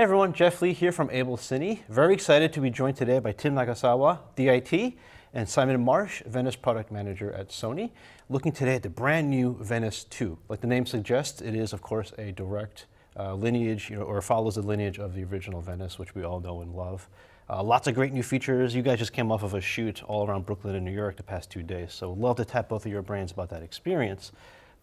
Hey everyone, Jeff Lee here from AbelCine. Very excited to be joined today by Tim Nagasawa, DIT, and Simon Marsh, Venice Product Manager at Sony, looking today at the brand new Venice 2. Like the name suggests, it is of course a direct uh, lineage, you know, or follows the lineage of the original Venice, which we all know and love. Uh, lots of great new features. You guys just came off of a shoot all around Brooklyn and New York the past two days, so love to tap both of your brains about that experience.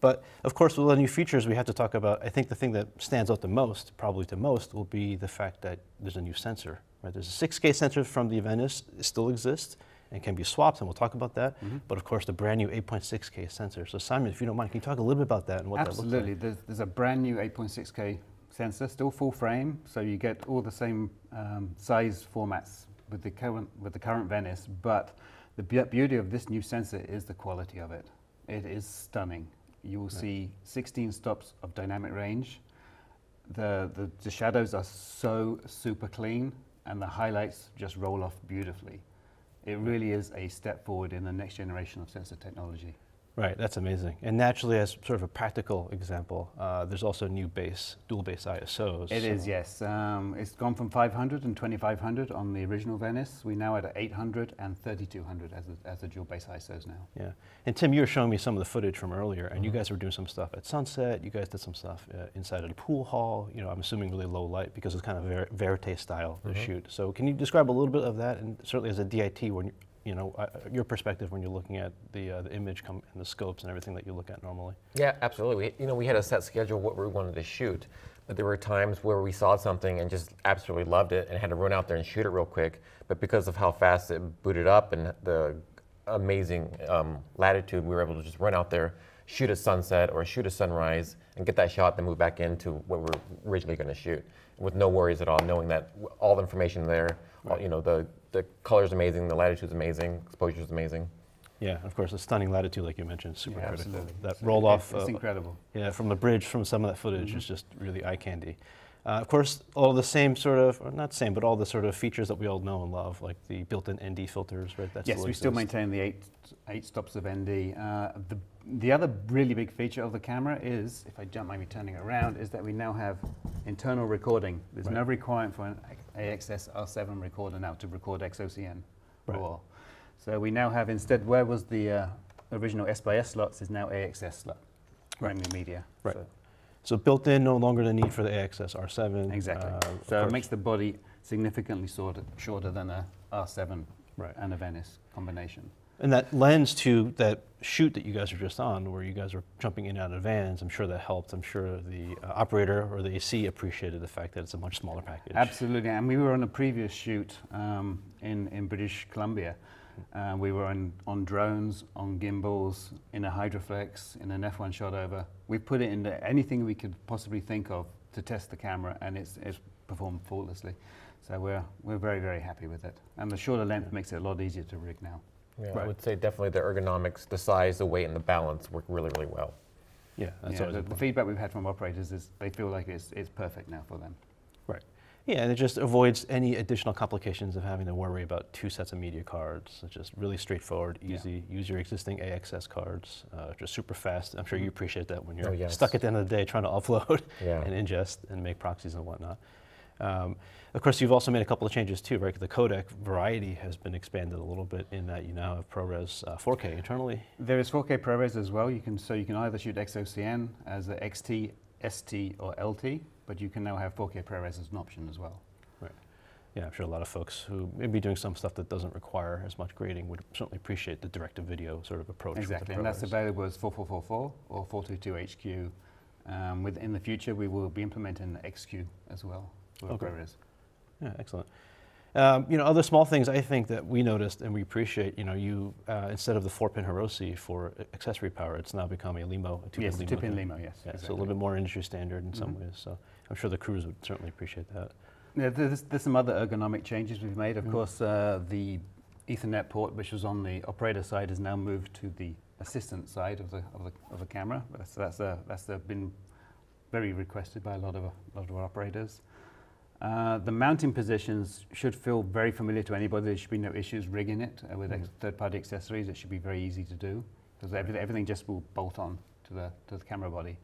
But of course, with all the new features, we have to talk about, I think the thing that stands out the most, probably the most, will be the fact that there's a new sensor. Right? There's a 6K sensor from the Venice, it still exists and can be swapped, and we'll talk about that. Mm -hmm. But of course, the brand new 8.6K sensor. So Simon, if you don't mind, can you talk a little bit about that and what Absolutely. that looks like? Absolutely. There's, a brand new 8.6K sensor, still full frame, so you get all the same um, size formats with the current with the current Venice. But the beauty of this new sensor is the quality of it. It is stunning you will right. see 16 stops of dynamic range. The, the, the, shadows are so super clean and the highlights just roll off beautifully. It really is a step forward in the next generation of sensor technology. Right, that's amazing. And naturally, as sort of a practical example, uh, there's also new base, dual base ISOs. It so. is, yes. Um, it's gone from 500 and 2500 on the original Venice. We now at 800 and 3200 as a, as a dual base ISOs now. Yeah. And Tim, you were showing me some of the footage from earlier, and mm -hmm. you mm-hmm. guys were doing some stuff at sunset. You guys did some stuff uh, inside of the pool hall. You know, I'm assuming really low light because it's kind of ver verite style mm -hmm. shoot. So can you describe a little bit of that, and certainly as a DIT, when you know, uh, your perspective when you're looking at the uh, the image and the scopes and everything that you look at normally. Yeah, absolutely. We, you know, we had a set schedule what we wanted to shoot, but there were times where we saw something and just absolutely loved it and had to run out there and shoot it real quick. But because of how fast it booted up and the amazing um, latitude, we were able to just run out there, shoot a sunset or shoot a sunrise, and get that shot, then move back into what we were originally going to shoot with no worries at all, knowing that all the information there, right. all, you know, the the color is amazing, the latitude is amazing, exposure is amazing. Yeah, of course, the stunning latitude, like you mentioned, super yeah, critical. Absolutely. That roll off. It's uh, incredible. Yeah, from the bridge, from some of that footage, mm -hmm. is just really eye candy. Uh, of course, all the same sort of, or not same, but all the sort of features that we all know and love, like the built-in ND filters, right? That yes, still we still maintain the eight eight stops of ND. Uh, the the other really big feature of the camera is, if I jump maybe turning around, is that we now have internal recording. There's right. no requirement for an AXS R7 recorder now to record XOCN right. RAW. So we now have instead, where was the uh, original S by S slots is now AXS slot, right. media. Right. So, so, built in, no longer the need for the AXS R7. Exactly. Uh, so it makes the body significantly shorter, shorter than a R7 right. and a Venice combination. And that lends to that shoot that you guys are just on, where you guys are jumping in and out of vans. I'm sure that helped. I'm sure the uh, operator or the AC appreciated the fact that it's a much smaller package. Absolutely. And we were on a previous shoot um, in, in British Columbia. Uh, we were on, on drones, on gimbals, in a Hydroflex, in an F1 Shotover. We put it into anything we could possibly think of to test the camera, and it's, it's performed flawlessly. So we're, we're very, very happy with it. And the shorter length makes it a lot easier to rig now. Yeah, right. I would say definitely the ergonomics, the size, the weight, and the balance work really, really well. Yeah, that's yeah, the, the, feedback we've had from operators is they feel like it's, it's perfect now for them. Right. Yeah, and it just avoids any additional complications of having to worry about two sets of media cards. It's just really straightforward, easy. Yeah. Use your existing AXS cards, uh, just super fast. I'm sure you mm-hmm. appreciate that when you're oh, yes. stuck at the end of the day trying to upload yeah. and ingest and make proxies and whatnot. Um, of course, you've also made a couple of changes too, right? The codec variety has been expanded a little bit in that you now have ProRes uh, 4K internally. There is 4K ProRes as well. You can so you can either shoot XOCN as a XT, ST, or LT, but you can now have 4K ProRes as an option as well. Right. Yeah, I'm sure a lot of folks who may be doing some stuff that doesn't require as much grading would certainly appreciate the direct-to-video sort of approach. Exactly, and that's available as 4444 or 422HQ. Um, within the future, we will be implementing XQ as well for okay. Yeah, excellent. Um, you know, other small things I think that we noticed and we appreciate, you know, you, uh, instead of the four pin Hirose for accessory power, it's now become a LEMO, a two yes, pin two pin LEMO, yes. Yeah, exactly. So a little bit more industry standard in mm -hmm. some mm-hmm. ways. So I'm sure the crews would certainly appreciate that. Yeah, there's, there's some other ergonomic changes we've made. Of mm -hmm. course, uh, the Ethernet port, which was on the operator side, has now moved to the assistant side of the, of the, of the camera. So that's, uh, that's uh, been very requested by a lot of, a lot of our operators. Uh, the mounting positions should feel very familiar to anybody. There should be no issues rigging it uh, with mm. third-party accessories. It should be very easy to do because right. everything, everything, just will bolt on to the, to the camera body.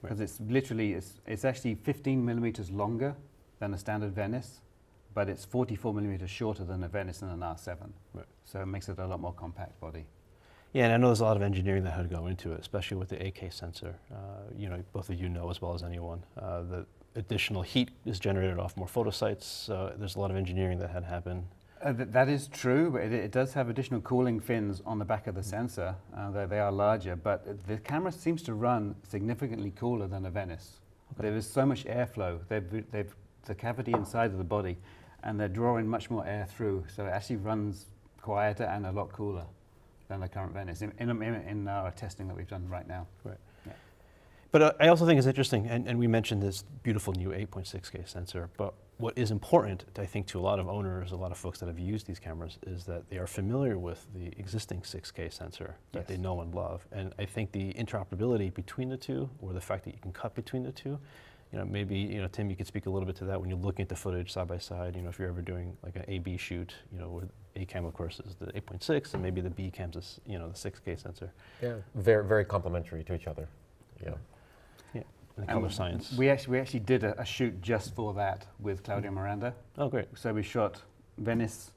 Because right. it's literally, it's, it's actually 15 millimeters longer than a standard Venice, but it's 44 millimeters shorter than a Venice and an R7. Right. So it makes it a lot more compact body. Yeah, and I know there's a lot of engineering that had to go into it, especially with the 8K sensor. Uh, you know, both of you know as well as anyone uh, that additional heat is generated off more photosites. So there's a lot of engineering that had happened. Uh, th- that is true, but it, it does have additional cooling fins on the back of the sensor. Uh, they, are larger, but the camera seems to run significantly cooler than a Venice. There is so much airflow. They've, they've the cavity inside of the body, and they're drawing much more air through, so it actually runs quieter and a lot cooler than the current Venice in, in, in our testing that we've done right now. Right. Yeah. But uh, I also think it's interesting, and, and we mentioned this beautiful new 8.6K sensor, but what is important, I think, to a lot of owners, a lot of folks that have used these cameras, is that they are familiar with the existing 6K sensor that Yes. they know and love. And I think the interoperability between the two, or the fact that you can cut between the two, you know, maybe, you know, Tim, you could speak a little bit to that when you're looking at the footage side by side, you know, if you're ever doing like an A-B shoot, you know, where A cam, of course, is the 8.6, and maybe the B cam's, is, you know, the 6K sensor. Yeah, very very complementary to each other. Yeah. The color science. We actually, we actually did a, a shoot just for that with Claudio Miranda. oh, great. So we shot Venice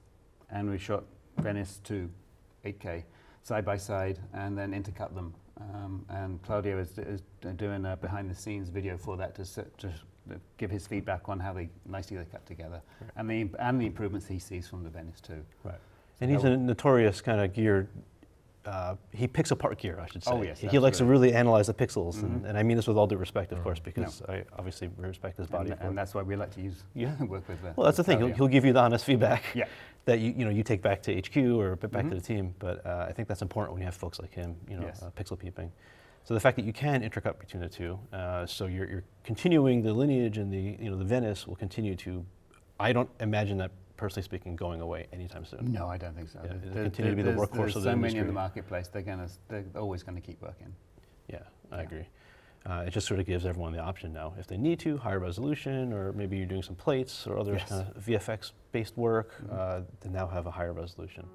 and we shot Venice 2 8K side by side and then intercut them. Um, and Claudia is, is doing a behind the scenes video for that to, to give his feedback on how they nicely they cut together Right. and the and the improvements he sees from the Venice 2. Right. And he's a notorious kind of gear. Uh, he picks apart gear, I should say. Oh, yes, he, likes to really analyze the pixels, and, Mhm. and I mean this with all due respect, of Mhm. course, because I obviously respect his body. And, and that's why we like to use Yeah. work with the well, that's the thing. He'll, he'll give you the honest feedback Yeah. that you you know you take back to HQ or back Mhm. to the team. But uh, I think that's important when you have folks like him, you know, Yes. uh, pixel peeping. So the fact that you can intercut between the two, uh, so you're, you're continuing the lineage and the you know the Venice will continue to. I don't imagine that personally speaking going away anytime soon. No, I don't think so. Yeah, There- it'll there- continue to be the workhorse there's of the so many in the marketplace. They're gonna they're always going to keep working. Yeah, I Yeah. agree. Uh, it just sort of gives everyone the option now. If they need to, higher resolution, or maybe you're doing some plates or other Yes. kind of VFX based work, Mhm. uh, to now have a higher resolution.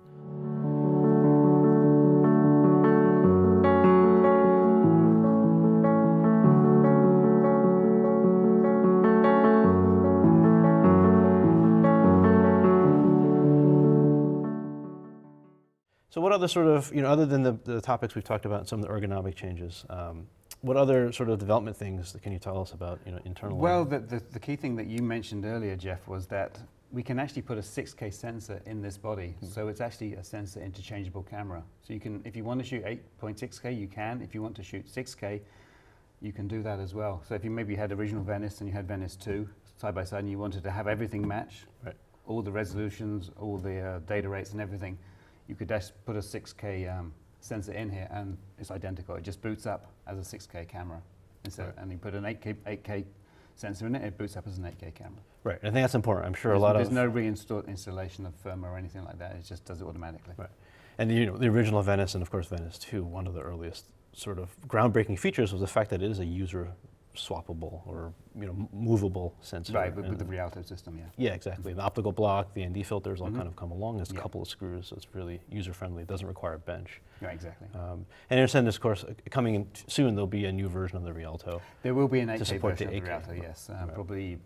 Other sort of, you know, other than the, the topics we've talked about and some of the ergonomic changes, um, what other sort of development things can you tell us about, you know, internally? Well, the, the, the key thing that you mentioned earlier, Jeff, was that we can actually put a 6K sensor in this body. Hmm. So it's actually a sensor interchangeable camera. So you can, if you want to shoot 8.6K, you can. If you want to shoot 6K, you can do that as well. So if you maybe had original Venice and you had Venice 2 side by side and you wanted to have everything match, Right. all the resolutions, all the uh, data rates and everything, you could just put a 6K um, sensor in here and it's identical. It just boots up as a 6K camera. Instead, Right. And you put an 8K, 8K sensor in it, it boots up as an 8K camera. right. I think that's important. I'm sure there's, a lot there's of There's no reinstall installation of firmware or anything like that. It just does it automatically. Right. And you know, the original Venice and of course Venice 2, one of the earliest sort of groundbreaking features was the fact that it is a user swappable or you know movable sensor. Right, with, with the Rialto system, yeah. yeah, exactly. The optical block, the ND filters all Mhm. kind of come along. There's a Yeah. couple of screws, so it's really user friendly. It doesn't require a bench. Yeah, exactly. Um, and I understand this, of course, uh, coming in soon, there'll be a new version of the Rialto. There will be an 8K to support the version of 8K. the Rialto, yes, uh, Right. probably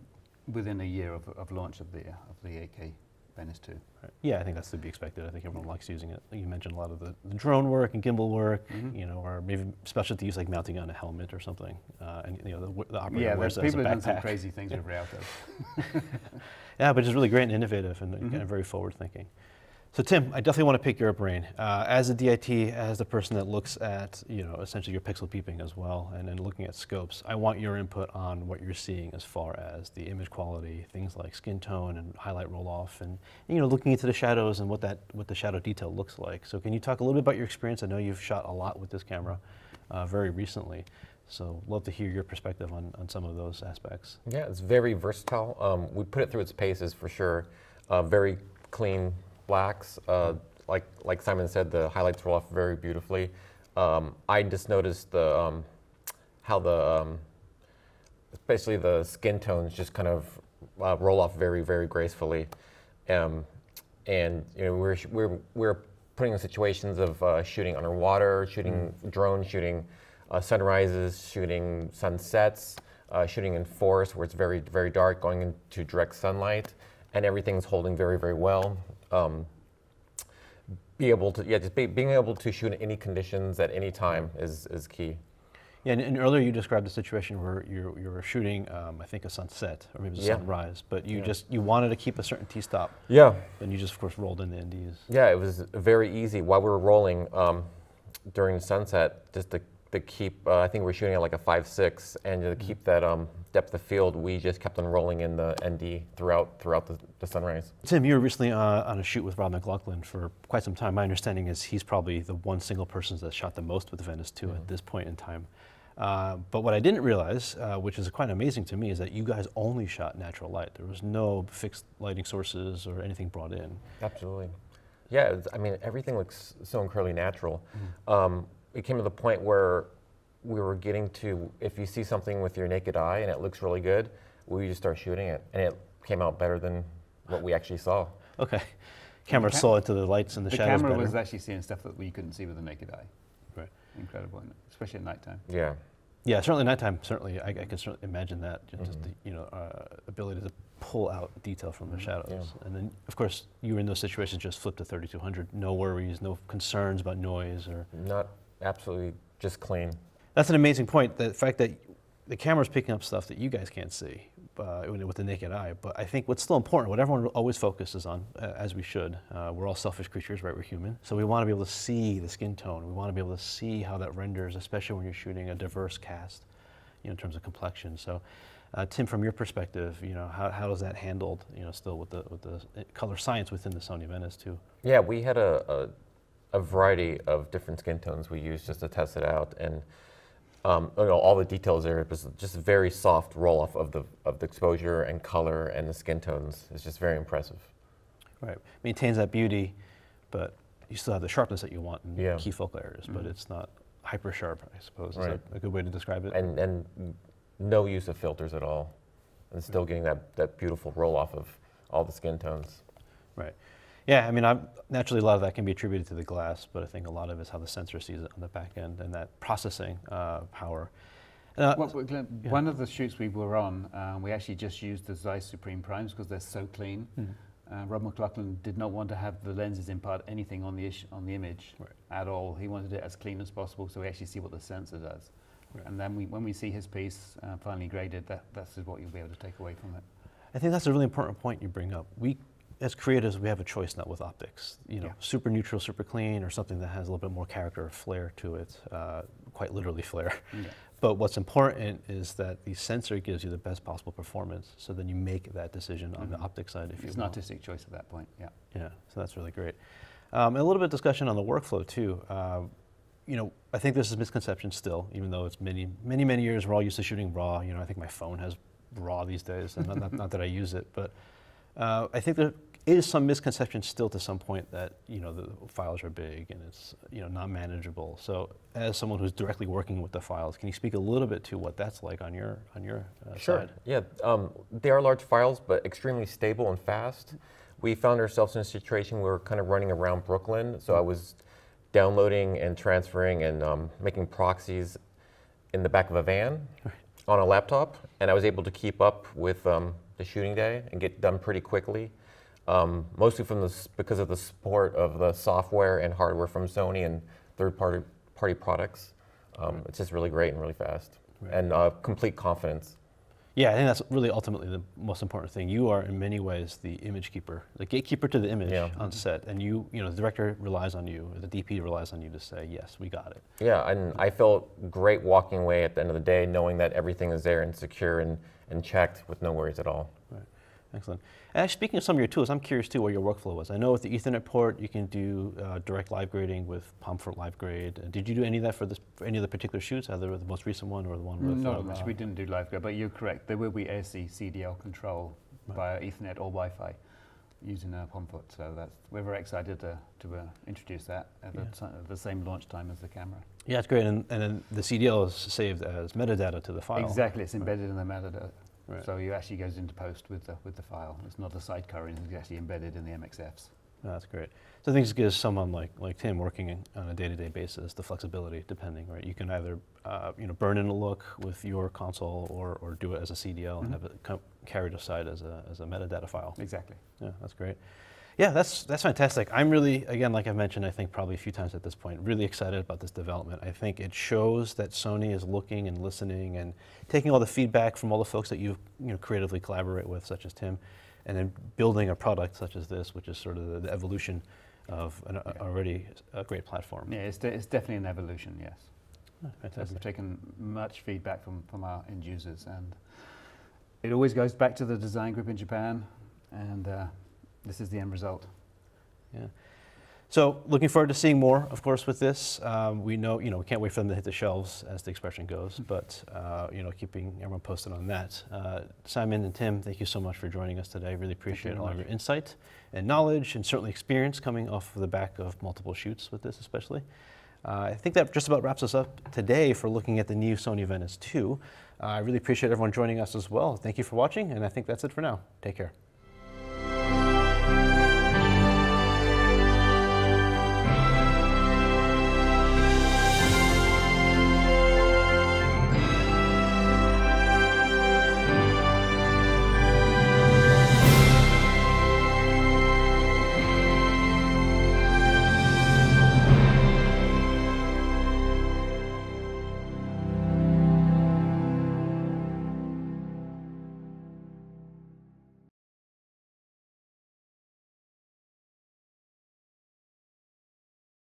within a year of, of launch of the of the 8K Venice 2. Right. Yeah, I think that's to be expected. I think everyone likes using it. You mentioned a lot of the, the drone work and gimbal work, Mhm. you know, or maybe specialty use like mounting on a helmet or something. Uh, and you know, the, the operator Yeah, wears there's it as a people have done some crazy things with Rialto. Yeah, but it's really great and innovative and, and Mhm. very forward thinking. So Tim, I definitely want to pick your brain uh, as a DIT, as the person that looks at you know essentially your pixel peeping as well, and then looking at scopes. I want your input on what you're seeing as far as the image quality, things like skin tone and highlight roll off, and you know looking into the shadows and what that what the shadow detail looks like. So can you talk a little bit about your experience? I know you've shot a lot with this camera uh, very recently, so love to hear your perspective on, on some of those aspects. Yeah, it's very versatile. Um, we put it through its paces for sure. Uh, very clean blacks. Uh, like like Simon said, the highlights roll off very beautifully. Um, I just noticed the um, how the um, especially the skin tones just kind of uh, roll off very very gracefully. Um, and you know we're we're we're putting in situations of uh, shooting underwater, shooting drone, shooting uh, sunrises, shooting sunsets. uh, shooting in forest where it's very, very dark, going into direct sunlight, and everything's holding very, very well. Um, be able to, yeah, just be, being able to shoot in any conditions at any time is, is key. Yeah, and, and earlier you described the situation where you you were shooting, um, I think, a sunset or maybe it was a Yeah. sunrise, but you Yeah. just you wanted to keep a certain T-stop, Yeah, and you just of course rolled in the NDs. Yeah, it was very easy while we were rolling um, during sunset. Just to, to keep, uh, I think we were shooting at like a five six, and to keep that um, depth of field, we just kept on rolling in the ND throughout throughout the, the sunrise. Tim, you were recently uh, on a shoot with Rob McLachlan for quite some time. My understanding is he's probably the one single person that shot the most with Venice 2 at this point in time. Uh, but what I didn't realize, uh, which is quite amazing to me, is that you guys only shot natural light. There was no fixed lighting sources or anything brought in. Absolutely. Yeah, I mean everything looks so incredibly natural. Um, it came to the point where we were getting to if you see something with your naked eye and it looks really good, we just start shooting it, and it came out better than what we actually saw. Okay. Camera ca- saw to the lights and the, The shadows The camera better. was actually seeing stuff that we couldn't see with the naked eye. Right. Incredible, especially at nighttime. Yeah. Yeah, certainly nighttime. Certainly, I, I can certainly imagine that. ju- Mm-hmm. Just the you know uh, ability to pull out detail from the shadows, Yeah. and then of course you were in those situations. Just flip to 3200. No worries, no concerns about noise or. Not absolutely just clean. That's an amazing point. The fact that the camera's picking up stuff that you guys can't see uh, with the naked eye. But I think what's still important, what everyone always focuses on, uh, as we should, uh, we're all selfish creatures, right? We're human. So we want to be able to see the skin tone. We want to be able to see how that renders, especially when you're shooting a diverse cast, you know, in terms of complexion. So, uh, Tim, from your perspective, you know, how, how is that handled, you know, still with the, with the color science within the Sony Venice 2? Yeah, we had a, a, a variety of different skin tones we used just to test it out, and um, you know, all the details there. It was just a very soft roll off of the of the exposure and color and the skin tones. It's just very impressive. Right. Maintains that beauty, but you still have the sharpness that you want in Yeah. key focal areas, but Mhm. it's not hyper sharp, I suppose. Is Right. that a good way to describe it? And and no use of filters at all, and still getting that that beautiful roll off of all the skin tones. right. Yeah, I mean, I'm, naturally, a lot of that can be attributed to the glass, but I think a lot of it is how the sensor sees it on the back end and that processing uh, power. Uh, Well, Glenn, yeah. One of the shoots we were on, um, we actually just used the Zeiss Supreme Primes because they're so clean. mhm. Uh, Rob McLachlan did not want to have the lenses impart anything on the ish, on the image Right. at all. He wanted it as clean as possible, so we actually see what the sensor does. Right. And then we, when we see his piece uh, finally graded, that, that's what you'll be able to take away from it. I think that's a really important point you bring up. We, as creatives, we have a choice now with optics. You know, Yeah. super neutral, super clean, or something that has a little bit more character or flair to it, uh, quite literally flair. Yeah. But what's important is that the sensor gives you the best possible performance, so then you make that decision on the Mhm. optic side, if you It's an artistic choice at that point, yeah. Yeah, so that's really great. Um, and a little bit of discussion on the workflow too. Um, you know, I think this is misconception still, even though it's many, many, many years. We're all used to shooting raw. You know, I think my phone has raw these days, and not, not, not that I use it, but uh, I think there is some misconception still to some point that you know the files are big and it's you know not manageable. So, as someone who's directly working with the files, can you speak a little bit to what that's like on your on your uh, side? Yeah, um, they are large files, but extremely stable and fast. We found ourselves in a situation where we were kind of running around Brooklyn, so I was downloading and transferring and um, making proxies in the back of a van on a laptop, and I was able to keep up with um, the shooting day and get done pretty quickly. Um, mostly from the because of the support of the software and hardware from Sony and third-party party products. Um, It's just really great and really fast, Right. and uh, complete confidence. Yeah, I think that's really ultimately the most important thing. You are, in many ways, the image keeper, the gatekeeper to the image Yeah. on set, and you, you know, the director relies on you, or the DP relies on you to say, yes, we got it. Yeah, and I felt great walking away at the end of the day knowing that everything is there and secure and, and checked with no worries at all. Right. Excellent. And speaking of some of your tools, I'm curious too where your workflow was. I know with the Ethernet port, you can do uh, direct live grading with Pomfort Live Grade. Uh, Did you do any of that for this, for any of the particular shoots, either the most recent one or the one with? Not um, much. uh, We didn't do live grade, but you're correct. There will be AC CDL control Right. via Ethernet or Wi-Fi using Pomfret. So that's we're very excited to, to uh, introduce that at the, Yeah. at the same launch time as the camera. Yeah, it's great, and, and then the CDL is saved as metadata to the file. Exactly, it's embedded in the metadata. Right. So it actually goes into post with the with the file. It's not a sidecar; it's actually embedded in the MXFs. No, that's great. So I think it gives someone like, like Tim working on a day-to-day basis the flexibility, depending, right? You can either uh, you know burn in a look with your console or, or do it as a CDL and have it carried aside as a, as a metadata file. Exactly. Yeah, that's great. Yeah, that's that's fantastic. I'm really, again, like I've mentioned, I think probably a few times at this point, really excited about this development. I think it shows that Sony is looking and listening and taking all the feedback from all the folks that you you know creatively collaborate with, such as Tim, and then building a product such as this, which is sort of the, the evolution of an a- already a great platform. Yeah, it's, de- it's definitely an evolution, yes. Oh, fantastic. We've taken much feedback from, from our end users, and it always goes back to the design group in Japan, and uh, this is the end result. Yeah. So looking forward to seeing more, of course, with this. Um, we know, you know, we can't wait for them to hit the shelves, as the expression goes. But uh, you know, keeping everyone posted on that. Uh, Simon and Tim, thank you so much for joining us today. I Really appreciate all much. your insight and knowledge, and certainly experience coming off of the back of multiple shoots with this, especially. Uh, I think that just about wraps us up today for looking at the new Sony Venice 2. Uh, I really appreciate everyone joining us as well. Thank you for watching, and I think that's it for now. Take care.